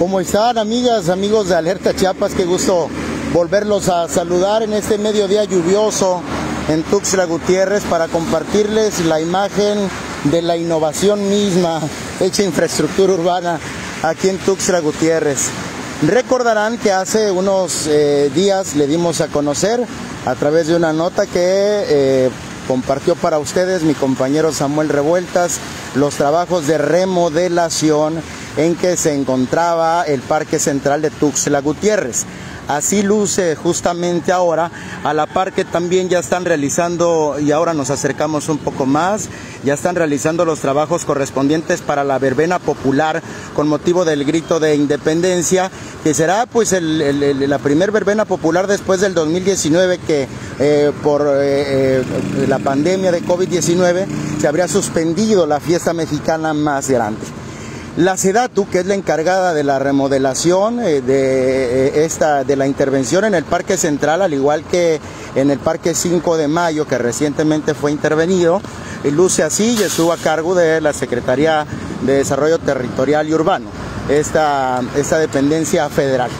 ¿Cómo están amigas, amigos de Alerta Chiapas? Qué gusto volverlos a saludar en este mediodía lluvioso en Tuxtla Gutiérrez para compartirles la imagen de la innovación misma hecha infraestructura urbana aquí en Tuxtla Gutiérrez. Recordarán que hace unos eh, días le dimos a conocer a través de una nota que eh, compartió para ustedes mi compañero Samuel Revueltas los trabajos de remodelación en que se encontraba el Parque Central de Tuxtla Gutiérrez. Así luce justamente ahora, a la par que también ya están realizando, y ahora nos acercamos un poco más, ya están realizando los trabajos correspondientes para la verbena popular con motivo del grito de independencia, que será pues la primer verbena popular después del 2019 que eh, por eh, eh, la pandemia de COVID-19 se habría suspendido la fiesta mexicana más grande. La SEDATU, que es la encargada de la remodelación eh, de, eh, esta, de la intervención en el Parque Central, al igual que en el Parque 5 de Mayo, que recientemente fue intervenido, eh, luce así y estuvo a cargo de la Secretaría de Desarrollo Territorial y Urbano, esta, esta dependencia federal.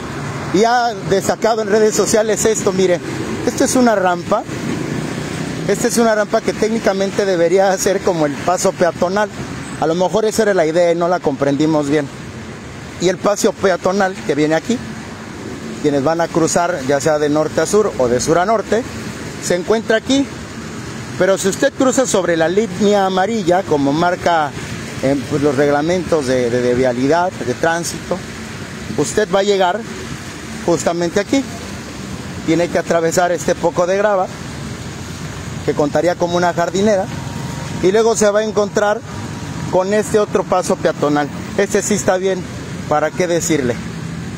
Y ha destacado en redes sociales esto, mire, esto es una rampa, esta es una rampa que técnicamente debería ser como el paso peatonal a lo mejor esa era la idea y no la comprendimos bien. Y el paseo peatonal que viene aquí, quienes van a cruzar ya sea de norte a sur o de sur a norte, se encuentra aquí. Pero si usted cruza sobre la línea amarilla, como marca en pues, los reglamentos de, de vialidad, de tránsito, usted va a llegar justamente aquí. Tiene que atravesar este poco de grava, que contaría como una jardinera, y luego se va a encontrar con este otro paso peatonal. Este sí está bien, ¿para qué decirle?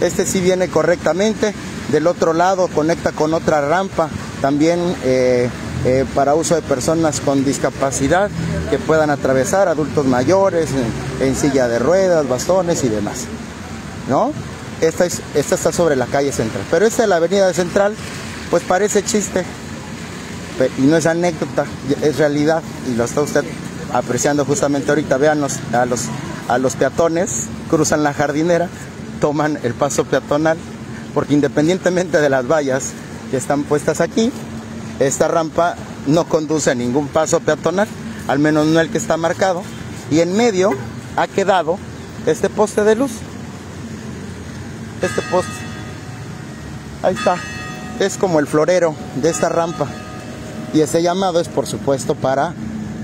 Este sí viene correctamente. Del otro lado conecta con otra rampa, también eh, eh, para uso de personas con discapacidad que puedan atravesar, adultos mayores, en, silla de ruedas, bastones y demás. ¿No? Esta, es, esta está sobre la calle central. Pero esta de la avenida central, pues parece chiste. Y no es anécdota, es realidad. Y lo está usted apreciando justamente ahorita, vean a, los, a los peatones, cruzan la jardinera, toman el paso peatonal, porque independientemente de las vallas que están puestas aquí, esta rampa no conduce a ningún paso peatonal, al menos no el que está marcado, y en medio ha quedado este poste de luz. Este poste. Ahí está. Es como el florero de esta rampa. Y ese llamado es por supuesto para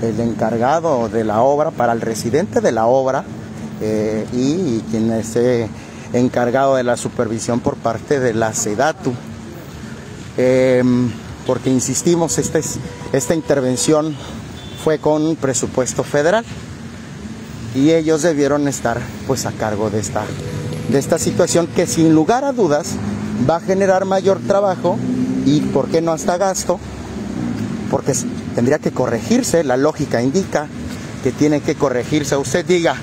el encargado de la obra, para el residente de la obra eh, y, quien es encargado de la supervisión por parte de la SEDATU. Em, porque insistimos, esta, esta intervención fue con presupuesto federal y ellos debieron estar pues a cargo de esta, de esta situación que sin lugar a dudas va a generar mayor trabajo y por qué no hasta gasto, porque tendría que corregirse, la lógica indica que tiene que corregirse. Usted diga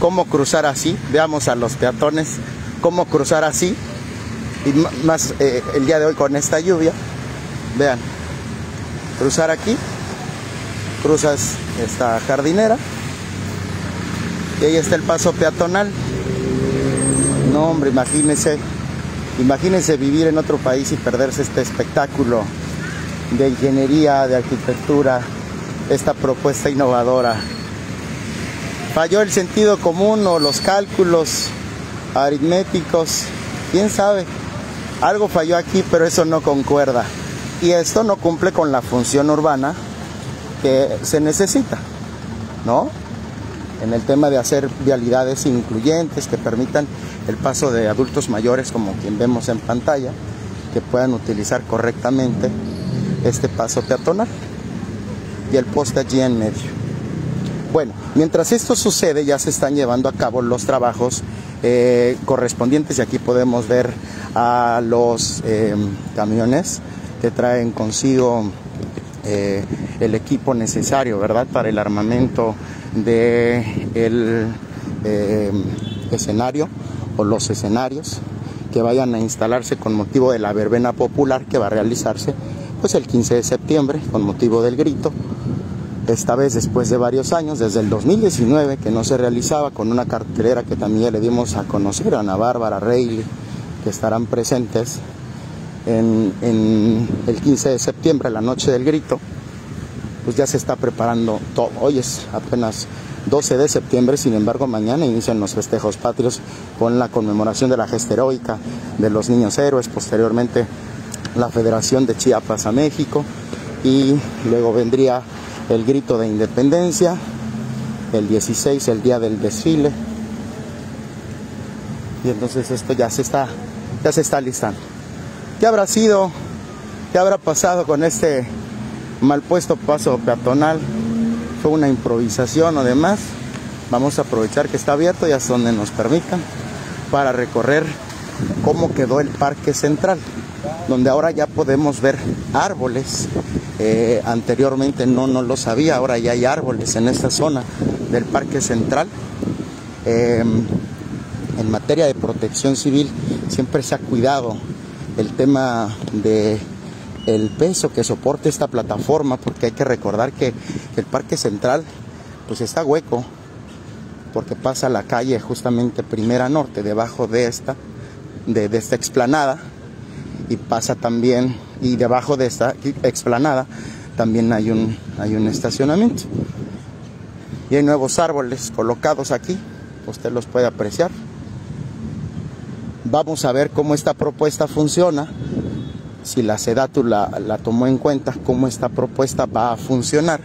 cómo cruzar así, veamos a los peatones cómo cruzar así, y más eh, el día de hoy con esta lluvia, vean, cruzar aquí, cruzas esta jardinera, y ahí está el paso peatonal. No, hombre, imagínense, imagínense vivir en otro país y perderse este espectáculo de ingeniería, de arquitectura, esta propuesta innovadora. Falló el sentido común o los cálculos aritméticos, quién sabe. Algo falló aquí, pero eso no concuerda. Y esto no cumple con la función urbana que se necesita, ¿no? En el tema de hacer vialidades incluyentes que permitan el paso de adultos mayores, como quien vemos en pantalla, que puedan utilizar correctamente este paso peatonal y el poste allí en medio. Bueno, mientras esto sucede ya se están llevando a cabo los trabajos eh, correspondientes y aquí podemos ver a los eh, camiones que traen consigo eh, el equipo necesario, ¿verdad? Para el armamento del el escenario o los escenarios que vayan a instalarse con motivo de la verbena popular que va a realizarse pues el 15 de septiembre con motivo del grito esta vez después de varios años, desde el 2019 que no se realizaba con una cartelera que también le dimos a conocer a Ana Bárbara Reilly, que estarán presentes en, el 15 de septiembre, la noche del grito, pues ya se está preparando todo. Hoy es apenas 12 de septiembre, sin embargo mañana inician los festejos patrios con la conmemoración de la gesta heroica de los niños héroes, posteriormente la Federación de Chiapas a México y luego vendría el grito de independencia, el 16, el día del desfile. Y entonces esto ya se está, ya se está listando. ¿Qué habrá sido? ¿Qué habrá pasado con este mal puesto paso peatonal? ¿Fue una improvisación o demás? Vamos a aprovechar que está abierto y hasta donde nos permitan para recorrer cómo quedó el parque central, donde ahora ya podemos ver árboles eh, anteriormente no, no lo sabía, ahora ya hay árboles en esta zona del Parque Central. Em, en materia de protección civil siempre se ha cuidado el tema de el peso que soporte esta plataforma, porque hay que recordar que, el Parque Central pues está hueco, porque pasa la calle justamente Primera Norte, debajo de esta, de esta explanada, y pasa también y debajo de esta explanada también hay un, hay un estacionamiento. Y hay nuevos árboles colocados aquí, usted los puede apreciar. Vamos a ver cómo esta propuesta funciona, si la SEDATU la, la tomó en cuenta, cómo esta propuesta va a funcionar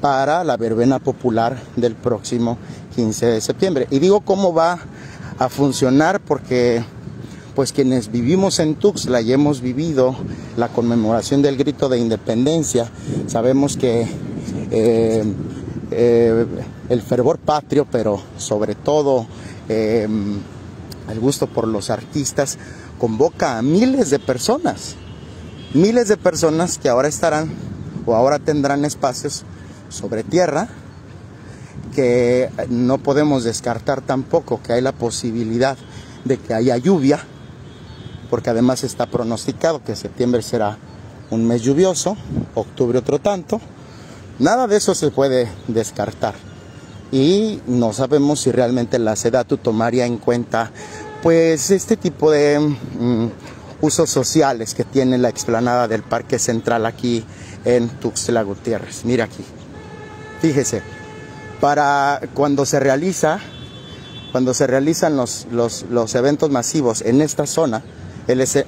para la verbena popular del próximo 15 de septiembre. Y digo cómo va a funcionar porque pues quienes vivimos en Tuxtla y hemos vivido la conmemoración del grito de independencia, sabemos que eh, eh, el fervor patrio, pero sobre todo eh, el gusto por los artistas, convoca a miles de personas, miles de personas que ahora estarán o ahora tendrán espacios sobre tierra, que no podemos descartar tampoco que hay la posibilidad de que haya lluvia, porque además está pronosticado que septiembre será un mes lluvioso, octubre otro tanto. Nada de eso se puede descartar. Y no sabemos si realmente la SEDATU tomaría en cuenta pues este tipo de mm, usos sociales que tiene la explanada del Parque Central aquí en Tuxtla Gutiérrez. Mira aquí. Fíjese, para cuando se realiza, cuando se realizan los, los, los eventos masivos en esta zona,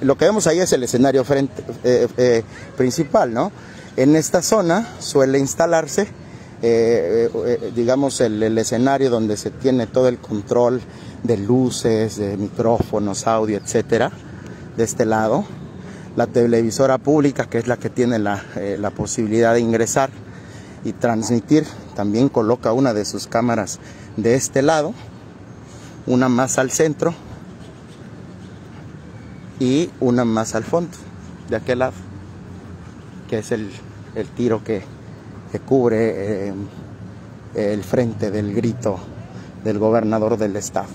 lo que vemos ahí es el escenario eh, eh, principal, ¿no? En esta zona suele instalarse, eh, digamos, el, escenario donde se tiene todo el control de luces, de micrófonos, audio, etcétera, de este lado. La televisora pública, que es la que tiene la, la posibilidad de ingresar y transmitir, también coloca una de sus cámaras de este lado, una más al centro y una más al fondo, de aquel lado, que es el, tiro que, cubre eh, el frente del grito del gobernador del estado.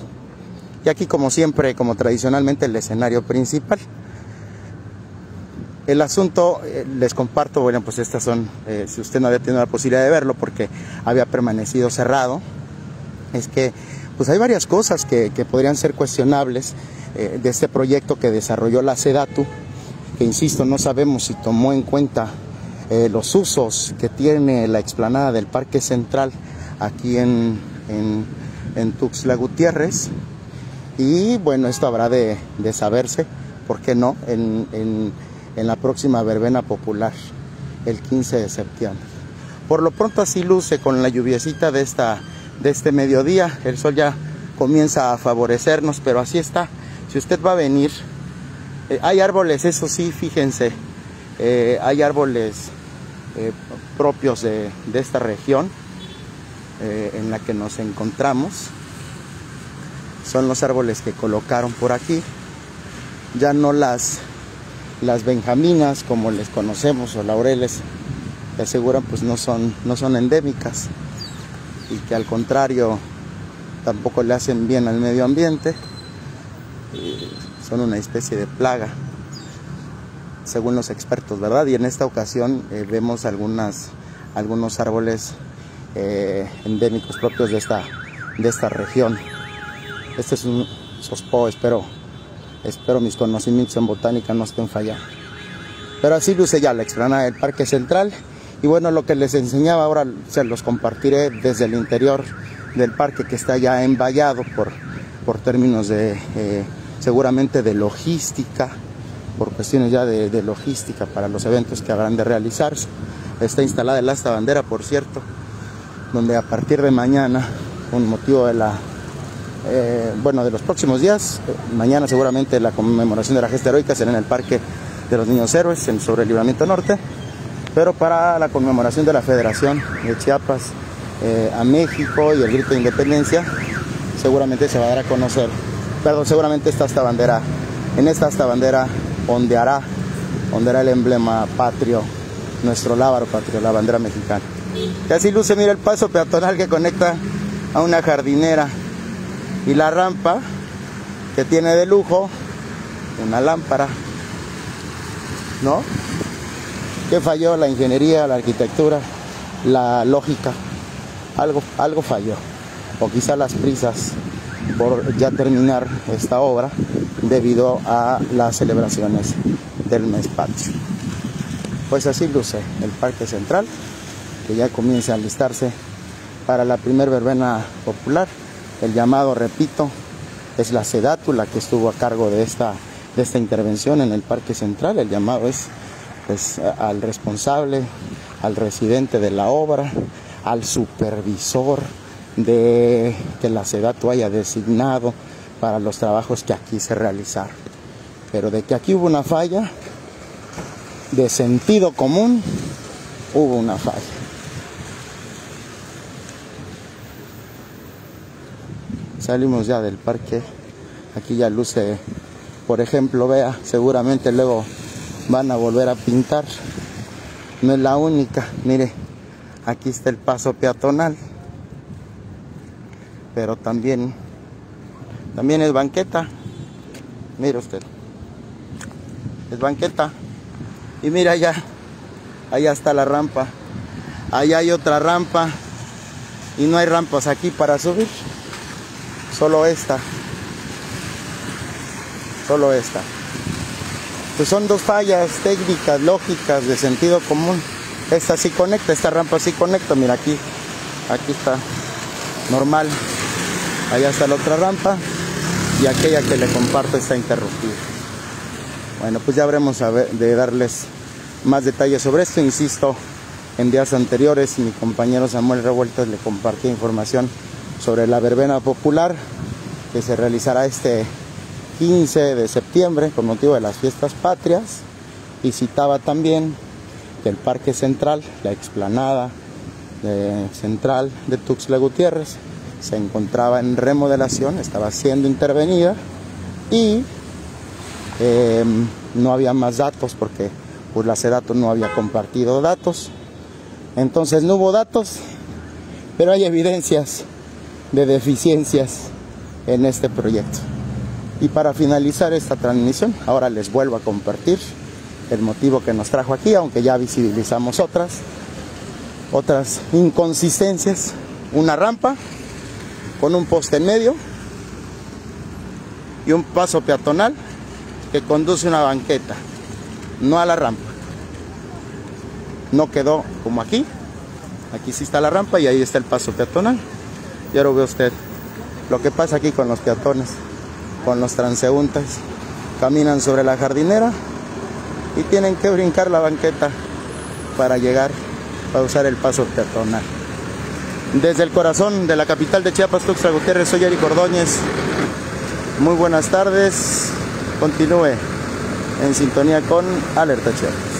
Y aquí como siempre, como tradicionalmente, el escenario principal. El asunto, eh, les comparto, bueno, pues estas son, eh, si usted no había tenido la posibilidad de verlo porque había permanecido cerrado, es que pues hay varias cosas que, podrían ser cuestionables eh, de este proyecto que desarrolló la SEDATU, que insisto, no sabemos si tomó en cuenta eh, los usos que tiene la explanada del Parque Central aquí en, en, Tuxtla Gutiérrez. Y bueno, esto habrá de, saberse, ¿por qué no?, en, en, la próxima verbena popular, el 15 de septiembre. Por lo pronto así luce con la lluviecita de, esta, de este mediodía, el sol ya comienza a favorecernos, pero así está si usted va a venir, eh, hay árboles, eso sí, fíjense, eh, hay árboles eh, propios de, esta región en la que nos encontramos. Son los árboles que colocaron por aquí. Ya no las, las benjaminas como les conocemos o laureles que aseguran pues no son, no son endémicas y que al contrario tampoco le hacen bien al medio ambiente son una especie de plaga, según los expertos, ¿verdad? Y en esta ocasión eh, vemos algunas, algunos árboles eh, endémicos propios de esta, de esta región. Este es un sospo, espero, espero mis conocimientos en botánica no estén fallando. Pero así luce ya la explanada del Parque Central. Y bueno, lo que les enseñaba ahora se los compartiré desde el interior del parque que está ya envallado por, por términos de eh, seguramente de logística, por cuestiones ya de, logística para los eventos que habrán de realizarse. Está instalada el asta bandera, por cierto, donde a partir de mañana, con motivo de la eh, bueno, de los próximos días. Mañana seguramente la conmemoración de la gesta heroica será en el Parque de los Niños Héroes, en, sobre el Libramiento Norte. Pero para la conmemoración de la Federación de Chiapas eh, a México y el grito de independencia, seguramente se va a dar a conocer, perdón, seguramente está esta bandera, en esta esta bandera ondeará, ondeará el emblema patrio, nuestro lábaro patrio, la bandera mexicana. Y así luce, mira el paso peatonal que conecta a una jardinera y la rampa que tiene de lujo una lámpara, ¿no? ¿Qué falló? La ingeniería, la arquitectura, la lógica. Algo, algo falló. O quizá las prisas por ya terminar esta obra debido a las celebraciones del mes patrio. Pues así luce el Parque Central, que ya comienza a alistarse para la primer verbena popular el llamado, repito, es la sedátula que estuvo a cargo de esta, de esta intervención en el Parque Central. El llamado es al responsable, al residente de la obra, al supervisor de que la sedatu haya designado para los trabajos que aquí se realizaron. Pero de que aquí hubo una falla, de sentido común, hubo una falla. Salimos ya del parque. Aquí ya luce, por ejemplo, vea, seguramente luego van a volver a pintar. No es la única, mire, aquí está el paso peatonal. Pero también, también es banqueta. Mire usted. Es banqueta. Y mira allá, allá está la rampa. Allá hay otra rampa. Y no hay rampas aquí para subir. Solo esta. Solo esta. Pues son dos fallas técnicas, lógicas, de sentido común. Esta sí conecta, esta rampa sí conecta. Mira aquí, aquí está normal. Allá está la otra rampa y aquella que le comparto está interrumpida. Bueno, pues ya habremos de darles más detalles sobre esto. Insisto, en días anteriores mi compañero Samuel Revueltas le compartí información sobre la verbena popular que se realizará este 15 de septiembre con motivo de las fiestas patrias y citaba también que el Parque Central, la explanada central de Tuxtla Gutiérrez, se encontraba en remodelación, estaba siendo intervenida y em, no había más datos porque pues, la no había compartido datos. Entonces no hubo datos, pero hay evidencias de deficiencias en este proyecto. Y para finalizar esta transmisión, ahora les vuelvo a compartir el motivo que nos trajo aquí, aunque ya visibilizamos otras, otras inconsistencias. Una rampa con un poste en medio y un paso peatonal que conduce a una banqueta, no a la rampa. No quedó como aquí. Aquí sí está la rampa y ahí está el paso peatonal. Ya lo ve usted. Lo que pasa aquí con los peatones, con los transeúntes, caminan sobre la jardinera y tienen que brincar la banqueta para llegar a usar el paso peatonal. Desde el corazón de la capital de Chiapas, Tuxtla Gutiérrez, soy Eric Ordóñez. Muy buenas tardes. Continúe en sintonía con Alerta Chiapas.